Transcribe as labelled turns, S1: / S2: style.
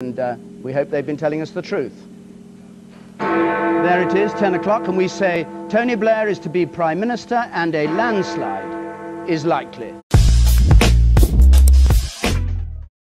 S1: and uh, we hope they've been telling us the truth. There it is, 10 o'clock, and we say Tony Blair is to be Prime Minister and a landslide is likely.